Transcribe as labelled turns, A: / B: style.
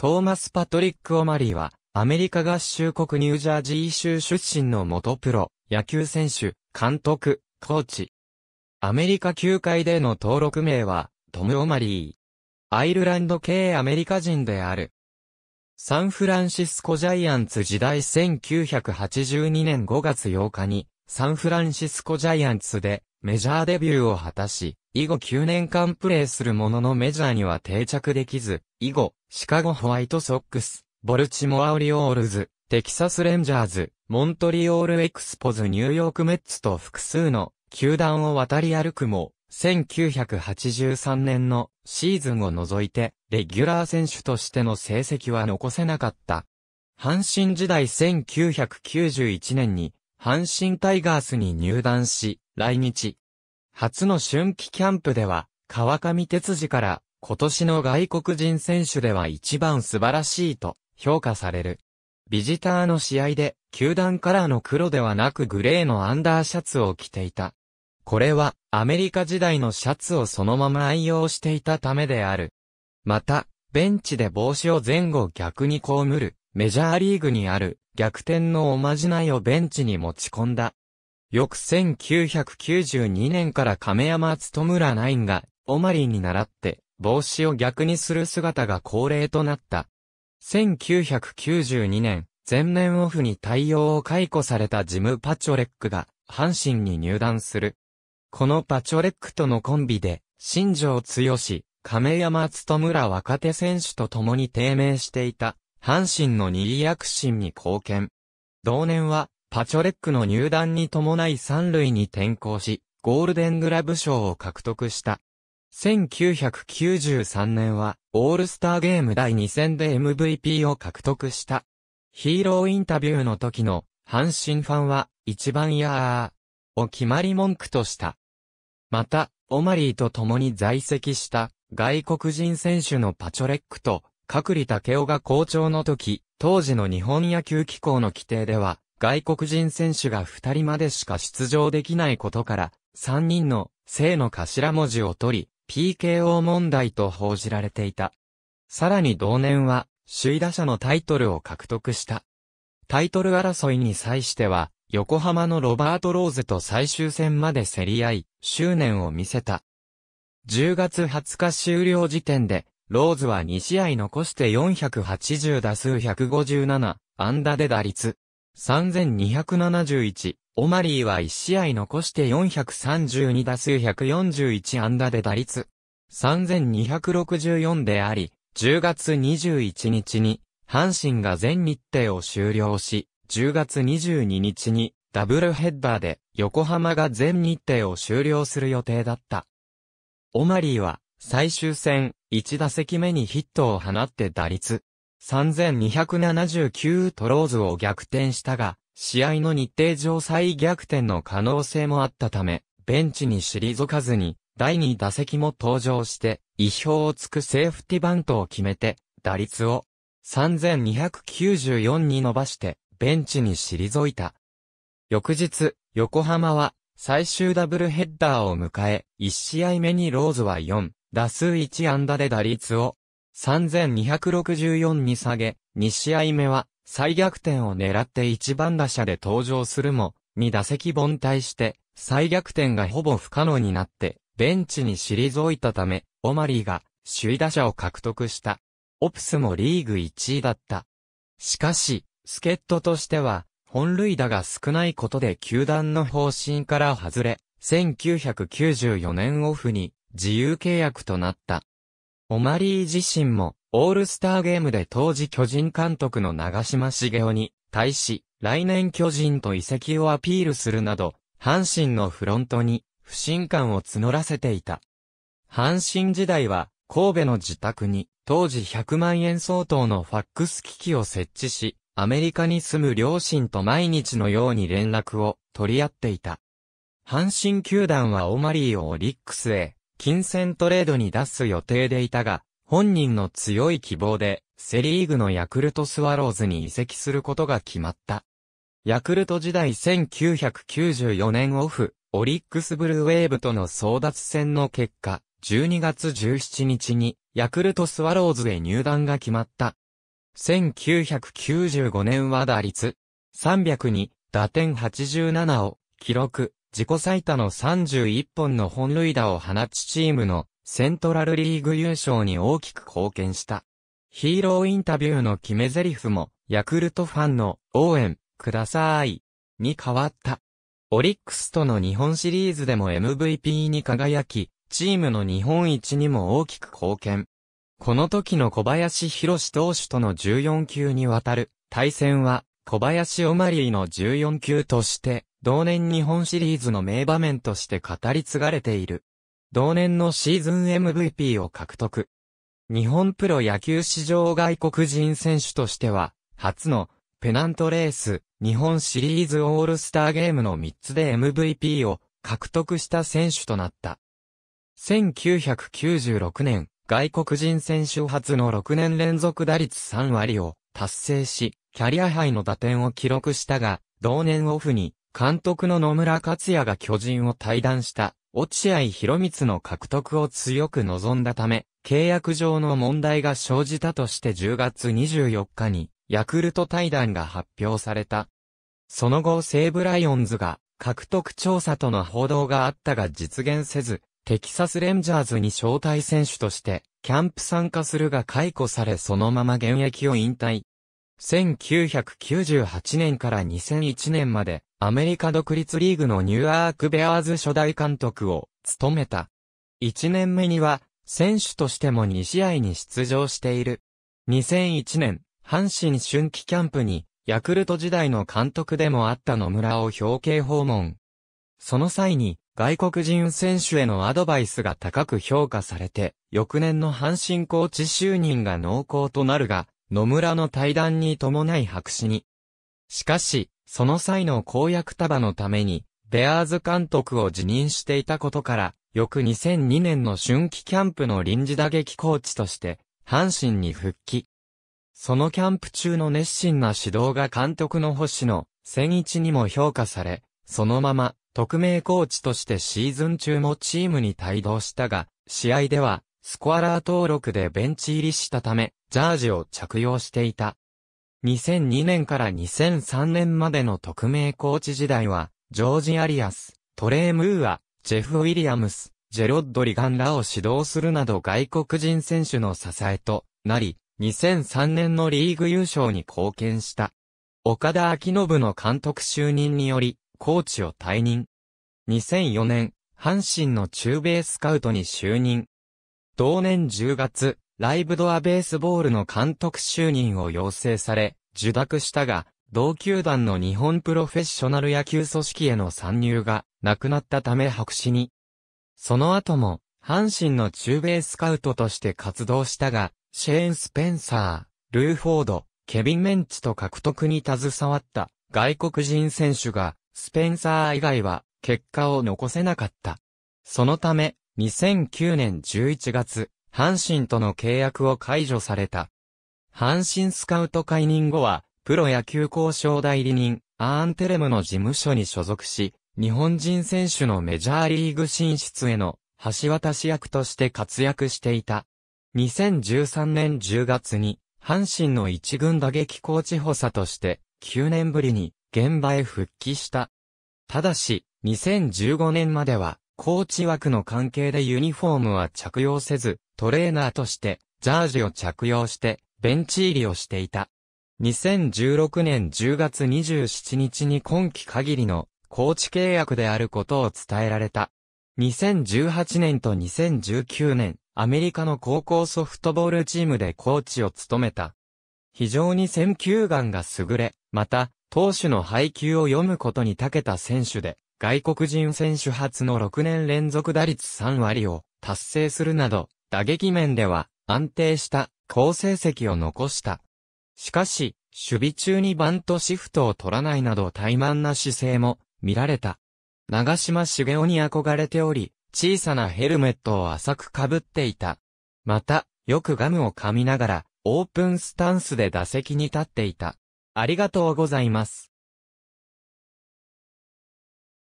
A: トーマス・パトリック・オマリーは、アメリカ合衆国ニュージャージー州出身の元プロ、野球選手、監督、コーチ。アメリカ球界での登録名は、トム・オマリー。アイルランド系アメリカ人である。サンフランシスコジャイアンツ時代1982年5月8日に、サンフランシスコジャイアンツでメジャーデビューを果たし、以後9年間プレーするもののメジャーには定着できず、以後、シカゴホワイトソックス、ボルチモアオリオールズ、テキサスレンジャーズ、モントリオールエクスポズニューヨークメッツと複数の球団を渡り歩くも、1983年のシーズンを除いて、レギュラー選手としての成績は残せなかった。阪神時代1991年に、阪神タイガースに入団し、来日。初の春季キャンプでは、川上哲司から、今年の外国人選手では一番素晴らしいと評価される。ビジターの試合で、球団カラーの黒ではなくグレーのアンダーシャツを着ていた。これは、アメリカ時代のシャツをそのまま愛用していたためである。また、ベンチで帽子を前後逆に被る、メジャーリーグにある、逆転のおまじないをベンチに持ち込んだ。翌1992年から亀山津村ナインが、オマリーに倣って、帽子を逆にする姿が恒例となった。1992年、前年オフに対応を解雇されたジム・パチョレックが、阪神に入団する。このパチョレックとのコンビで、新庄剛志、亀山津村若手選手と共に低迷していた、阪神の二位躍進に貢献。同年は、パチョレックの入団に伴い三塁に転向し、ゴールデングラブ賞を獲得した。1993年は、オールスターゲーム第2戦で MVP を獲得した。ヒーローインタビューの時の、阪神ファンは、一番やー、を決まり文句とした。また、オマリーと共に在籍した外国人選手のパチョレックと、角利武雄が好調の時、当時の日本野球機構の規定では、外国人選手が2人までしか出場できないことから、3人の姓の頭文字を取り、PKO 問題と報じられていた。さらに同年は、首位打者のタイトルを獲得した。タイトル争いに際しては、横浜のロバート・ローズと最終戦まで競り合い、執念を見せた。10月20日終了時点で、ローズは2試合残して480打数157、安打で打率3271、オマリーは1試合残して432打数141安打で打率。3264であり、10月21日に、阪神が全日程を終了し、10月22日にダブルヘッダーで横浜が全日程を終了する予定だった。オマリーは最終戦1打席目にヒットを放って打率。3279トローズを逆転したが、試合の日程上再逆転の可能性もあったため、ベンチに退かずに、第2打席も登場して、意表をつくセーフティバントを決めて、打率を3294に伸ばして、ベンチに退いた。翌日、横浜は最終ダブルヘッダーを迎え、1試合目にローズは4、打数1安打で打率を3264に下げ、2試合目は再逆転を狙って1番打者で登場するも、2打席凡退して、再逆転がほぼ不可能になって、ベンチに退いたため、オマリーが首位打者を獲得した。オプスもリーグ1位だった。しかし、助っ人としては、本塁打が少ないことで球団の方針から外れ、1994年オフに自由契約となった。オマリー自身も、オールスターゲームで当時巨人監督の長島茂雄に対し、来年巨人と移籍をアピールするなど、阪神のフロントに不信感を募らせていた。阪神時代は、神戸の自宅に、当時100万円相当のファックス機器を設置し、アメリカに住む両親と毎日のように連絡を取り合っていた。阪神球団はオマリーをオリックスへ、金銭トレードに出す予定でいたが、本人の強い希望で、セリーグのヤクルトスワローズに移籍することが決まった。ヤクルト時代1994年オフ、オリックスブルーウェーブとの争奪戦の結果、12月17日にヤクルトスワローズへ入団が決まった。1995年は打率300に打点87を記録、自己最多の31本の本塁打を放ちチームのセントラルリーグ優勝に大きく貢献した。ヒーローインタビューの決め台詞も、ヤクルトファンの応援くださいに変わった。オリックスとの日本シリーズでも MVP に輝き、チームの日本一にも大きく貢献。この時の小林博士投手との14球にわたる対戦は、小林オマリーの14球として、同年日本シリーズの名場面として語り継がれている。同年のシーズン MVP を獲得。日本プロ野球史上外国人選手としては、初のペナントレース、日本シリーズオールスターゲームの3つで MVP を獲得した選手となった。1996年、外国人選手初の6年連続打率3割を達成し、キャリアハイの打点を記録したが、同年オフに監督の野村克也が巨人を退団した落合博光の獲得を強く望んだため、契約上の問題が生じたとして10月24日にヤクルト対談が発表された。その後西武ライオンズが獲得調査との報道があったが実現せず、テキサスレンジャーズに招待選手としてキャンプ参加するが解雇されそのまま現役を引退。1998年から2001年までアメリカ独立リーグのニューアークベアーズ初代監督を務めた。1年目には選手としても2試合に出場している。2001年、阪神春季キャンプに、ヤクルト時代の監督でもあった野村を表敬訪問。その際に、外国人選手へのアドバイスが高く評価されて、翌年の阪神コーチ就任が濃厚となるが、野村の対談に伴い白紙に。しかし、その際の公約束のために、ベアーズ監督を辞任していたことから、翌2002年の春季キャンプの臨時打撃コーチとして、阪神に復帰。そのキャンプ中の熱心な指導が監督の星野、千一にも評価され、そのまま、特命コーチとしてシーズン中もチームに帯同したが、試合では、スコアラー登録でベンチ入りしたため、ジャージを着用していた。2002年から2003年までの特命コーチ時代は、ジョージ・アリアス、トレー・ムーア、ジェフ・ウィリアムス、ジェロッド・リガンらを指導するなど外国人選手の支えとなり、2003年のリーグ優勝に貢献した。岡田明信の監督就任により、コーチを退任。2004年、阪神の中米スカウトに就任。同年10月、ライブドアベースボールの監督就任を要請され、受諾したが、同球団の日本プロフェッショナル野球組織への参入がなくなったため白紙に。その後も、阪神の中米スカウトとして活動したが、シェーン・スペンサー、ルーフォード、ケビン・メンチと獲得に携わった外国人選手が、スペンサー以外は結果を残せなかった。そのため、2009年11月、阪神との契約を解除された。阪神スカウト解任後は、プロ野球交渉代理人、アーンテレムの事務所に所属し、日本人選手のメジャーリーグ進出への橋渡し役として活躍していた。2013年10月に、阪神の一軍打撃コーチ補佐として、9年ぶりに現場へ復帰した。ただし、2015年までは、コーチ枠の関係でユニフォームは着用せず、トレーナーとして、ジャージを着用して、ベンチ入りをしていた。2016年10月27日に今季限りのコーチ契約であることを伝えられた。2018年と2019年、アメリカの高校ソフトボールチームでコーチを務めた。非常に選球眼が優れ、また、投手の配球を読むことに長けた選手で、外国人選手初の6年連続打率3割を達成するなど、打撃面では安定した好成績を残した。しかし、守備中にバントシフトを取らないなど怠慢な姿勢も見られた。長島茂雄に憧れており、小さなヘルメットを浅く被っていた。また、よくガムを噛みながら、オープンスタンスで打席に立っていた。ありがとうございます。